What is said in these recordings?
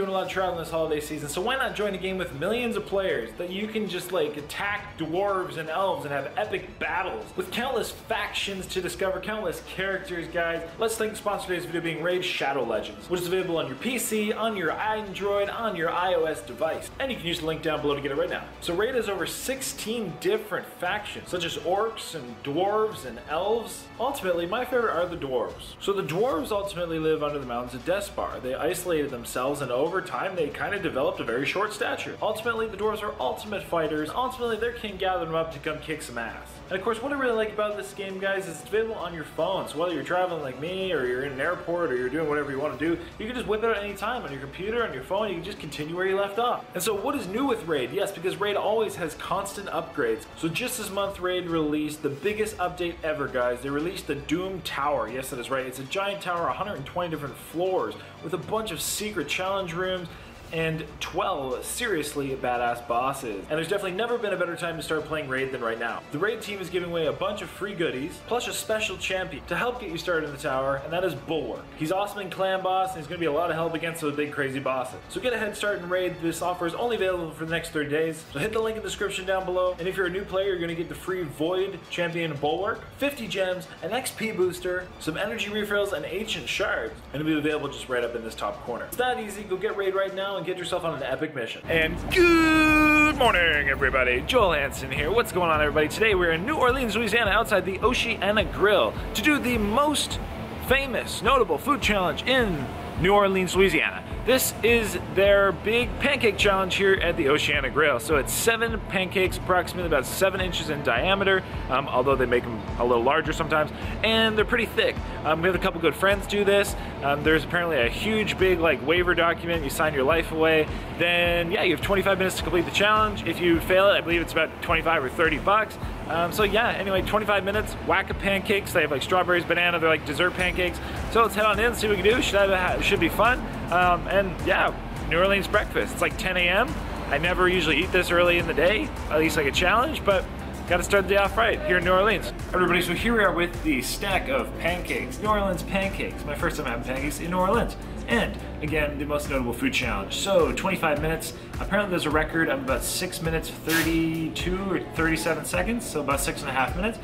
a lot of traveling this holiday season, so why not join a game with millions of players that you can just like attack dwarves and elves and have epic battles with countless factions to discover, countless characters, guys. Let's thank the sponsor today's video being Raid Shadow Legends, which is available on your PC, on your Android, on your iOS device, and you can use the link down below to get it right now. So Raid has over 16 different factions, such as orcs and dwarves and elves. Ultimately, my favorite are the dwarves. So the dwarves ultimately live under the mountains of Despar. They isolated themselves, and over time, they kind of developed a very short stature. Ultimately, the dwarves are ultimate fighters. Ultimately, their king gathered them up to come kick some ass. And of course, what I really like about this game, guys, is it's available on your phone. So whether you're traveling like me, or you're in an airport, or you're doing whatever you want to do, you can just whip it out any time on your computer, on your phone. You can just continue where you left off. And so, what is new with Raid? Yes, because Raid always has constant upgrades. So just this month, Raid released the biggest update ever, guys. They released the Doom Tower. Yes, that is right. It's a giant tower, 120 different floors, with a bunch of secret challenge rooms and 12 seriously badass bosses. And there's definitely never been a better time to start playing Raid than right now. The Raid team is giving away a bunch of free goodies, plus a special champion to help get you started in the tower, and that is Bulwark. He's awesome in clan boss, and he's gonna be a lot of help against those big crazy bosses. So get a head start in Raid. This offer is only available for the next 30 days. So hit the link in the description down below, and if you're a new player, you're gonna get the free Void Champion Bulwark, 50 gems, an XP booster, some energy refills, and ancient shards. And it'll be available just right up in this top corner. It's that easy. Go get Raid right now and get yourself on an epic mission. And good morning, everybody. Joel Hansen here. What's going on, everybody? Today we're in New Orleans, Louisiana, outside the Oceana Grill to do the most famous, notable food challenge in New Orleans, Louisiana. This is their big pancake challenge here at the Oceana Grill. So it's seven pancakes, approximately about seven inches in diameter, um, although they make them a little larger sometimes, and they're pretty thick. Um, we have a couple good friends do this. Um, there's apparently a huge, big like waiver document. You sign your life away. Then yeah, you have 25 minutes to complete the challenge. If you fail it, I believe it's about 25 or 30 bucks. Um, so yeah, anyway, 25 minutes, whack of pancakes. They have like strawberries, banana, they're like dessert pancakes. So let's head on in, and see what we can do. Should, have, should be fun. Um, and yeah, New Orleans breakfast. It's like 10 a.m. I never usually eat this early in the day, at least like a challenge, but got to start the day off right here in New Orleans. Everybody, so here we are with the stack of pancakes, New Orleans pancakes. My first time having pancakes in New Orleans. And again, the most notable food challenge. So 25 minutes. Apparently there's a record of about six minutes, 32 or 37 seconds. So about six and a half minutes.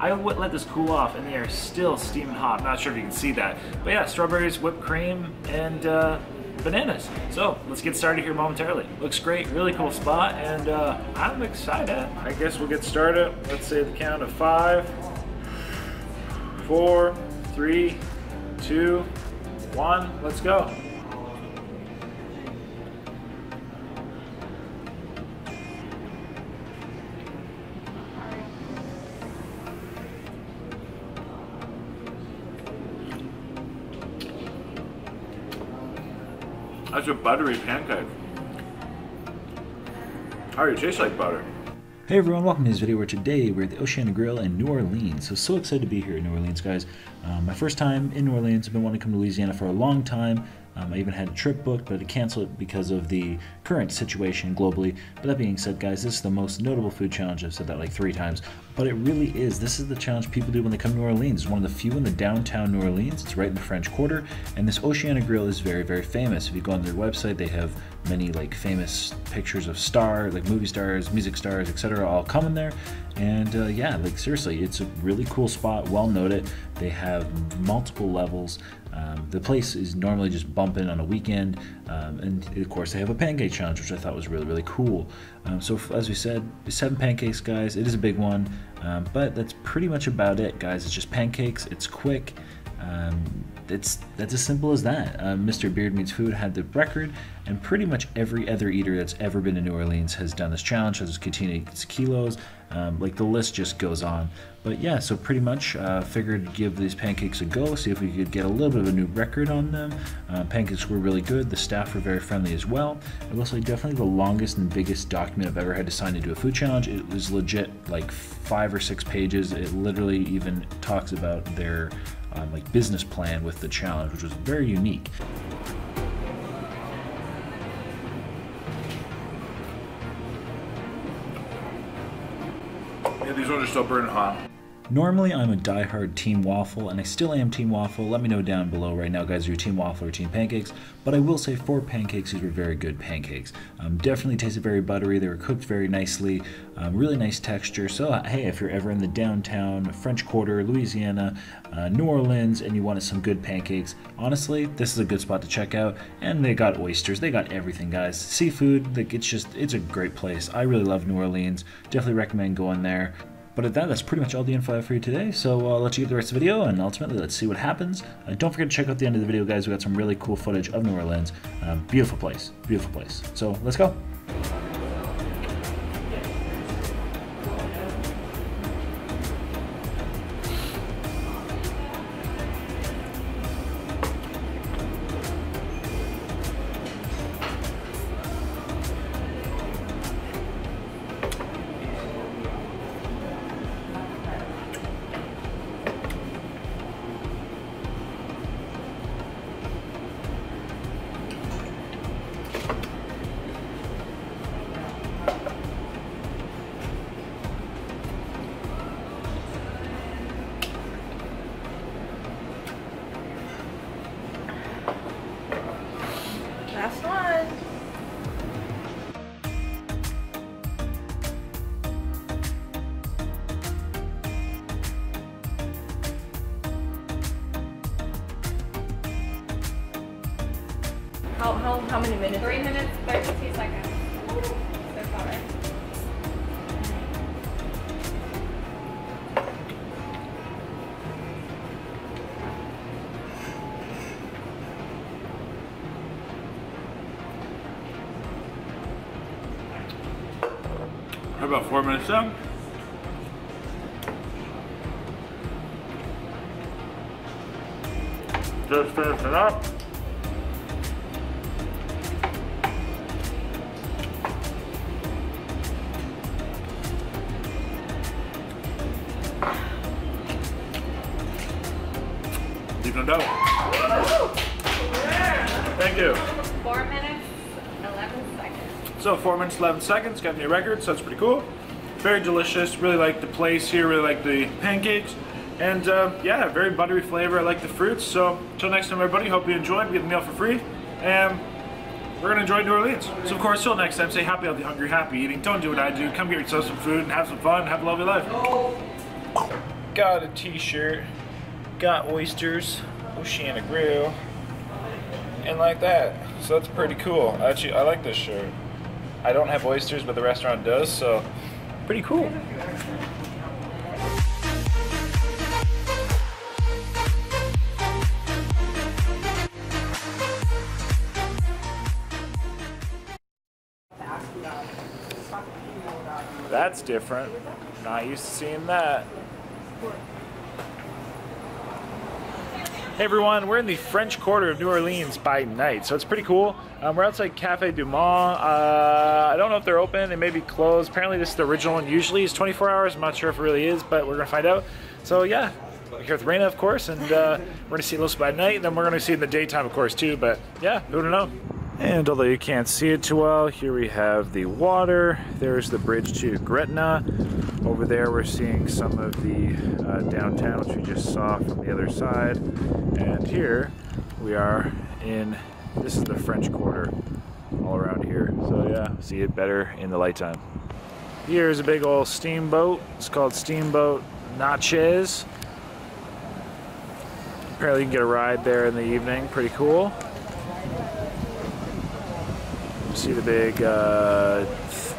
I let this cool off and they are still steaming hot. I'm Not sure if you can see that. But yeah, strawberries, whipped cream, and uh, bananas. So let's get started here momentarily. Looks great, really cool spot, and uh, I'm excited. I guess we'll get started. Let's say the count of five, four, three, two, one. Let's go. That's a buttery pancake. Already tastes like butter. Hey everyone, welcome to this video where today we're at the Oceana Grill in New Orleans. So, so excited to be here in New Orleans, guys. Um, my first time in New Orleans. I've been wanting to come to Louisiana for a long time. Um, I even had a trip booked, but I canceled it because of the current situation globally. But that being said, guys, this is the most notable food challenge. I've said that like three times, but it really is. This is the challenge people do when they come to New Orleans. It's one of the few in the downtown New Orleans. It's right in the French Quarter, and this Oceana Grill is very, very famous. If you go on their website, they have many like famous pictures of star, like movie stars, music stars, etc., all coming there. And uh, yeah, like seriously, it's a really cool spot, well noted. They have multiple levels. Um, the place is normally just bumping on a weekend, um, and of course they have a pancake challenge, which I thought was really really cool. Um, so as we said, seven pancakes, guys. It is a big one, um, but that's pretty much about it, guys. It's just pancakes. It's quick. Um, it's that's as simple as that. Uh, Mr. Beard Meats Food had the record, and pretty much every other eater that's ever been to New Orleans has done this challenge. Katina Eats Kilos. Um, like the list just goes on. But yeah, so pretty much uh, figured to give these pancakes a go, see if we could get a little bit of a new record on them. Uh, pancakes were really good. The staff were very friendly as well. It was like definitely the longest and biggest document I've ever had to sign into a food challenge. It was legit like five or six pages. It literally even talks about their um, like business plan with the challenge, which was very unique. Yeah, these ones are still burning hot. Normally, I'm a die-hard Team Waffle, and I still am Team Waffle. Let me know down below right now, guys, are you Team Waffle or Team Pancakes? But I will say, for pancakes, these were very good pancakes. Um, definitely tasted very buttery. They were cooked very nicely. Um, really nice texture. So, uh, hey, if you're ever in the downtown French Quarter, Louisiana, uh, New Orleans, and you wanted some good pancakes, honestly, this is a good spot to check out. And they got oysters. They got everything, guys. Seafood, like it's just, it's a great place. I really love New Orleans. Definitely recommend going there. But at that, that's pretty much all the info I have for you today. So uh, I'll let you get the rest of the video, and ultimately, let's see what happens. Uh, don't forget to check out the end of the video, guys. We got some really cool footage of New Orleans. Um, beautiful place, beautiful place. So let's go. How, how, how many minutes? Three minutes, 32 seconds. So far. How about four minutes in? Just finishing up. Minutes, 11 seconds, got a new record, so that's pretty cool. Very delicious, really like the place here, really like the pancakes. And uh, yeah, very buttery flavor, I like the fruits. So until next time everybody, hope you enjoyed, we get the meal for free. And we're gonna enjoy New Orleans. So of course, till next time, stay happy, healthy, hungry, happy eating. Don't do what I do, come get yourself some food and have some fun, have a lovely life. Got a t-shirt, got oysters, Oceana Grill, and like that. So that's pretty cool. Actually, I like this shirt. I don't have oysters, but the restaurant does, so pretty cool. That's different. Not used to seeing that. Hey everyone, we're in the French Quarter of New Orleans by night, so it's pretty cool. Um, we're outside Cafe Du Monde. Uh, I don't know if they're open, they may be closed. Apparently, this is the original one. Usually, it's 24 hours. I'm not sure if it really is, but we're gonna find out. So yeah, we're here with Raina, of course, and uh, we're gonna see Los by night. And then we're gonna see it in the daytime, of course, too. But yeah, who would know? And although you can't see it too well, here we have the water. There's the bridge to Gretna. Over there, we're seeing some of the uh, downtown, which we just saw from the other side. And here we are in this is the French Quarter all around here. So, yeah, see it better in the light time. Here's a big old steamboat. It's called Steamboat Natchez. Apparently, you can get a ride there in the evening. Pretty cool. See the big uh,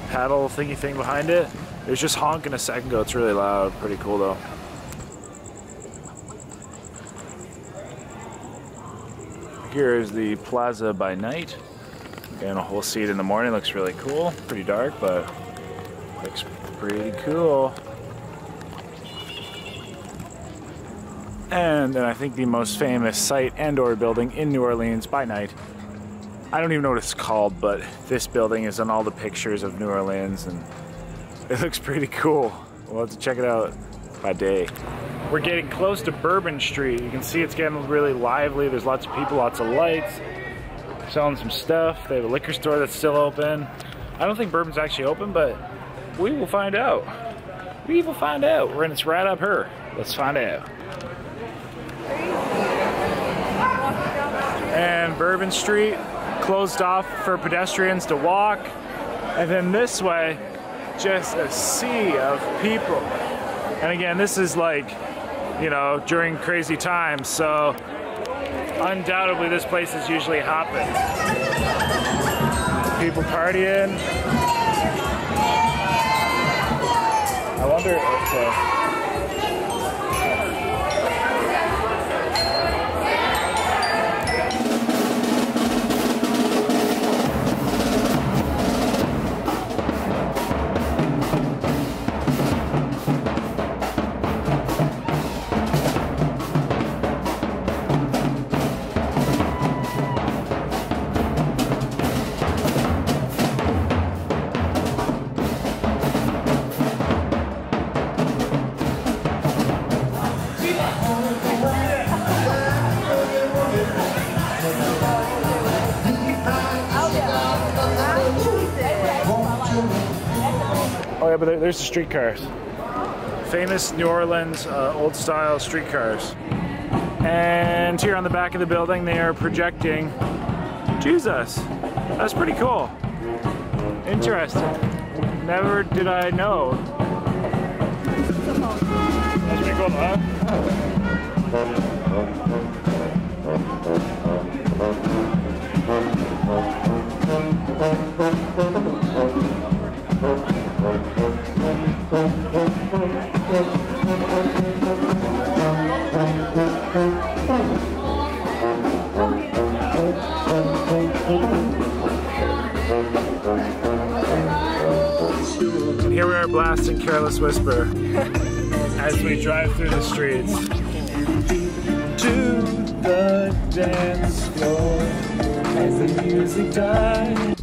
paddle thingy thing behind it? It was just honking a second ago. It's really loud. Pretty cool though. Here is the plaza by night. And we'll see it in the morning. Looks really cool. Pretty dark, but looks pretty cool. And then I think the most famous site and or building in New Orleans by night I don't even know what it's called, but this building is on all the pictures of New Orleans and it looks pretty cool. We'll have to check it out by day. We're getting close to Bourbon Street. You can see it's getting really lively. There's lots of people, lots of lights, selling some stuff. They have a liquor store that's still open. I don't think Bourbon's actually open, but we will find out. We will find out. We're in it's right up here. Let's find out. And Bourbon Street closed off for pedestrians to walk. And then this way, just a sea of people. And again, this is like, you know, during crazy times, so undoubtedly this place is usually hopping. People partying. I wonder, okay. Oh uh, yeah, but there's the streetcars. Famous New Orleans uh, old style streetcars. And here on the back of the building, they are projecting Jesus. That's pretty cool. Interesting. Never did I know. That's pretty cool, huh? Here we are blasting Careless Whisper as we drive through the streets. To the dance floor as the music dies.